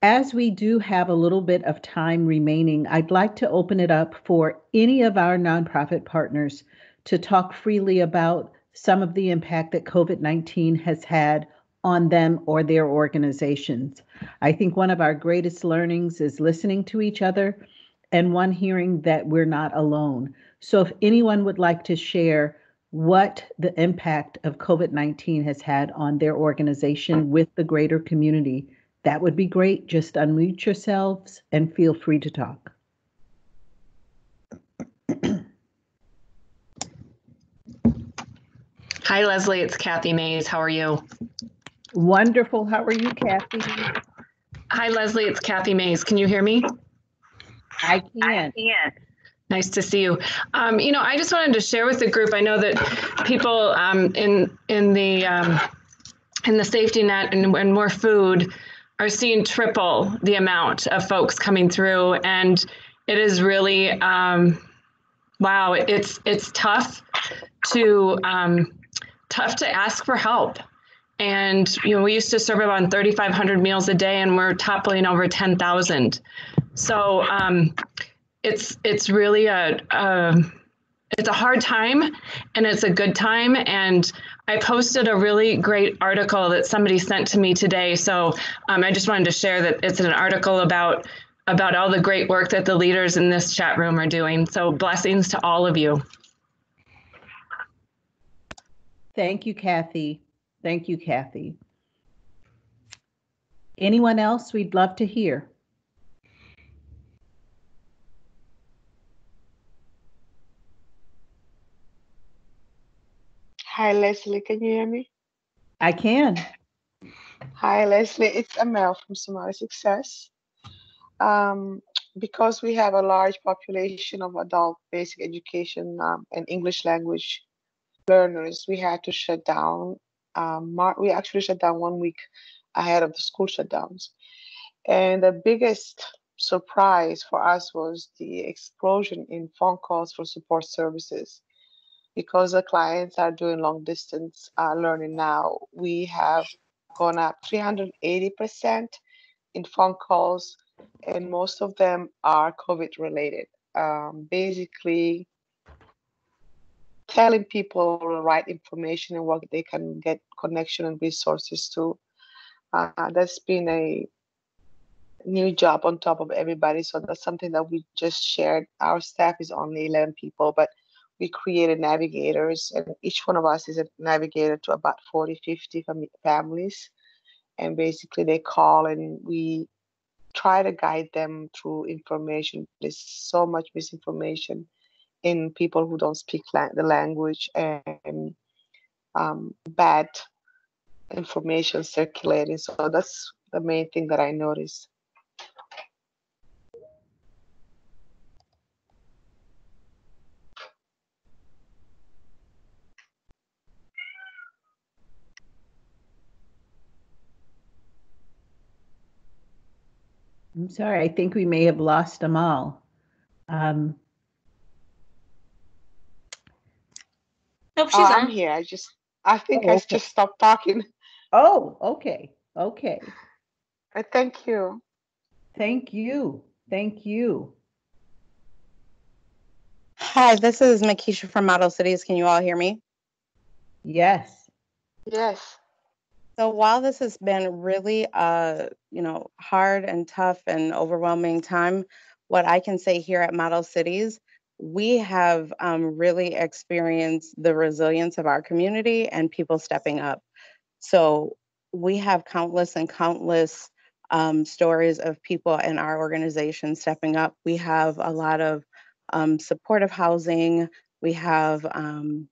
As we do have a little bit of time remaining, I'd like to open it up for any of our nonprofit partners to talk freely about some of the impact that COVID 19 has had on them or their organizations. I think one of our greatest learnings is listening to each other and one hearing that we're not alone. So if anyone would like to share what the impact of COVID 19 has had on their organization with the greater community, that would be great. Just unmute yourselves and feel free to talk. Hi, Leslie. It's Kathy Mays. How are you? Wonderful. How are you, Kathy? Hi, Leslie. It's Kathy Mays. Can you hear me? I can. I can. Nice to see you. Um, you know, I just wanted to share with the group. I know that people um, in in the um, in the safety net and, and more food are seeing triple the amount of folks coming through, and it is really um, wow. It's it's tough to um, tough to ask for help. And you know, we used to serve about 3,500 meals a day, and we're toppling over 10,000. So um, it's it's really a, a it's a hard time, and it's a good time. And I posted a really great article that somebody sent to me today. So um, I just wanted to share that it's an article about about all the great work that the leaders in this chat room are doing. So blessings to all of you. Thank you, Kathy. Thank you, Kathy. Anyone else we'd love to hear? Hi, Leslie. Can you hear me? I can. Hi, Leslie. It's Amel from Somali Success. Um, because we have a large population of adult basic education um, and English language learners, we had to shut down. Um, Mar- we actually shut down one week ahead of the school shutdowns. And the biggest surprise for us was the explosion in phone calls for support services. Because the clients are doing long distance uh, learning now, we have gone up 380% in phone calls, and most of them are COVID related. Um, basically, telling people the right information and what they can get connection and resources to. Uh, that's been a new job on top of everybody. So that's something that we just shared. Our staff is only 11 people, but we created navigators, and each one of us is a navigator to about 40, 50 fam- families. And basically, they call and we try to guide them through information. There's so much misinformation in people who don't speak la- the language and um, bad information circulating. So that's the main thing that I noticed. I'm sorry. I think we may have lost them all. Um, Nope, Oh, she's I'm here. I just, I think Oh, I okay. just stopped talking. oh, okay. Okay. Uh, Thank you. Thank you. Thank you. Hi, this is Makisha from Model Cities. Can you all hear me? Yes. Yes. So while this has been really uh, you know, hard and tough and overwhelming time, what I can say here at Model Cities, we have um, really experienced the resilience of our community and people stepping up. So we have countless and countless um, stories of people in our organization stepping up. We have a lot of um, supportive housing. We have um,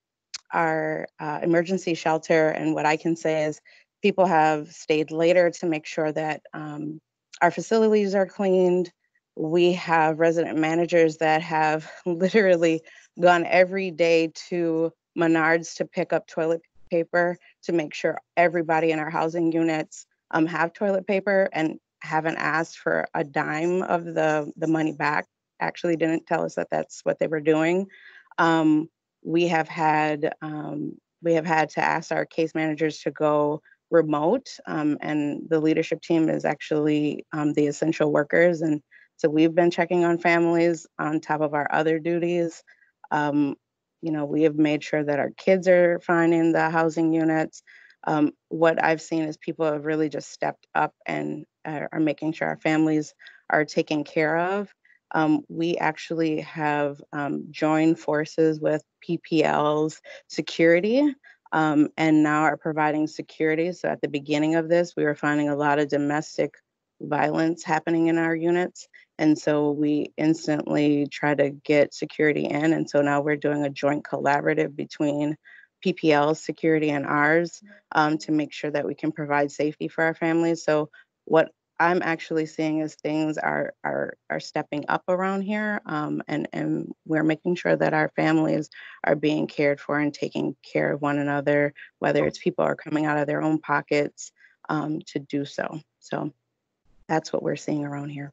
our uh, emergency shelter. And what I can say is people have stayed later to make sure that um, our facilities are cleaned. We have resident managers that have literally gone every day to Menards to pick up toilet paper to make sure everybody in our housing units um, have toilet paper and haven't asked for a dime of the, the money back. Actually, didn't tell us that that's what they were doing. Um, we have had um, we have had to ask our case managers to go remote, um, and the leadership team is actually um, the essential workers, and so we've been checking on families on top of our other duties. Um, you know, we have made sure that our kids are finding the housing units. Um, what I've seen is people have really just stepped up and are, are making sure our families are taken care of. Um, we actually have um, joined forces with PPL's security um, and now are providing security. So at the beginning of this, we were finding a lot of domestic violence happening in our units. And so we instantly try to get security in. And so now we're doing a joint collaborative between PPL security and ours um, to make sure that we can provide safety for our families. So what I'm actually seeing is things are are are stepping up around here, um, and and we're making sure that our families are being cared for and taking care of one another, whether it's people are coming out of their own pockets um, to do so. So that's what we're seeing around here.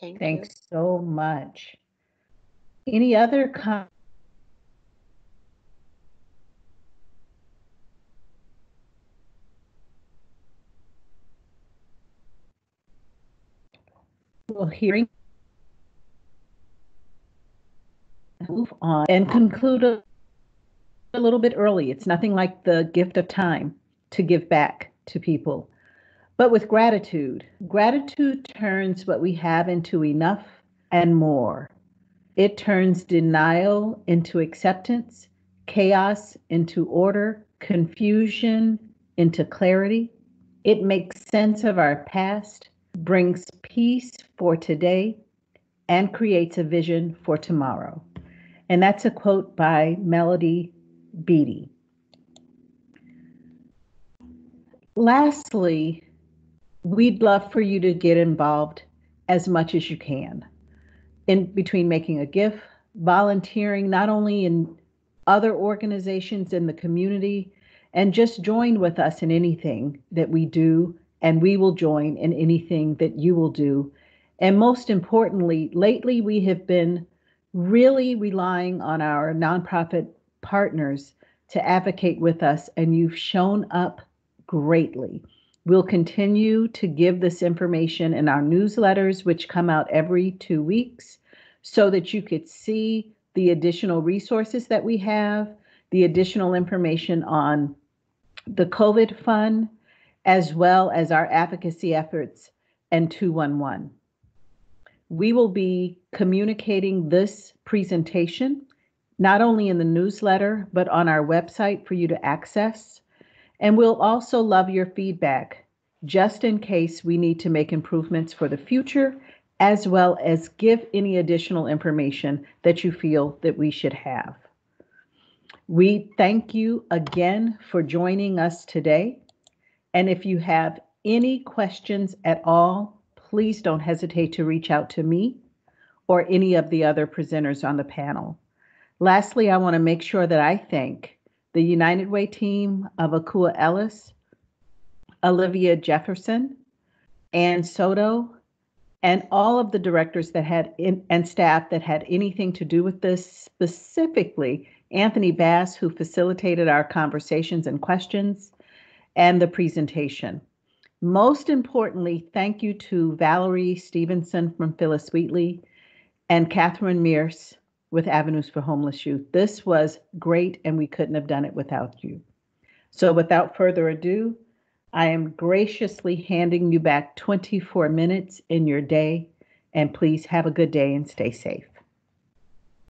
Thank you. Thanks so much. Any other com- Well, hearing move on and conclude a, a little bit early. It's nothing like the gift of time to give back to people, but with gratitude. Gratitude turns what we have into enough and more. It turns denial into acceptance, chaos into order, confusion into clarity. It makes sense of our past, brings peace for today, and creates a vision for tomorrow. And that's a quote by Melody Beattie. Lastly, we'd love for you to get involved as much as you can in between making a gift, volunteering not only in other organizations in the community, and just join with us in anything that we do, and we will join in anything that you will do. And most importantly, lately we have been really relying on our nonprofit partners to advocate with us, and you've shown up greatly. We'll continue to give this information in our newsletters, which come out every two weeks, so that you could see the additional resources that we have, the additional information on the COVID fund, as well as our advocacy efforts and 211. We will be communicating this presentation not only in the newsletter, but on our website for you to access. And we'll also love your feedback just in case we need to make improvements for the future, as well as give any additional information that you feel that we should have. We thank you again for joining us today. And if you have any questions at all, please don't hesitate to reach out to me or any of the other presenters on the panel. Lastly, I want to make sure that I thank the United Way team of Akua Ellis, Olivia Jefferson, Ann Soto, and all of the directors that had in, and staff that had anything to do with this, specifically Anthony Bass, who facilitated our conversations and questions and the presentation. Most importantly, thank you to Valerie Stevenson from Phyllis Wheatley and Catherine Mears with Avenues for Homeless Youth. This was great, and we couldn't have done it without you. So without further ado, I am graciously handing you back 24 minutes in your day, and please have a good day and stay safe.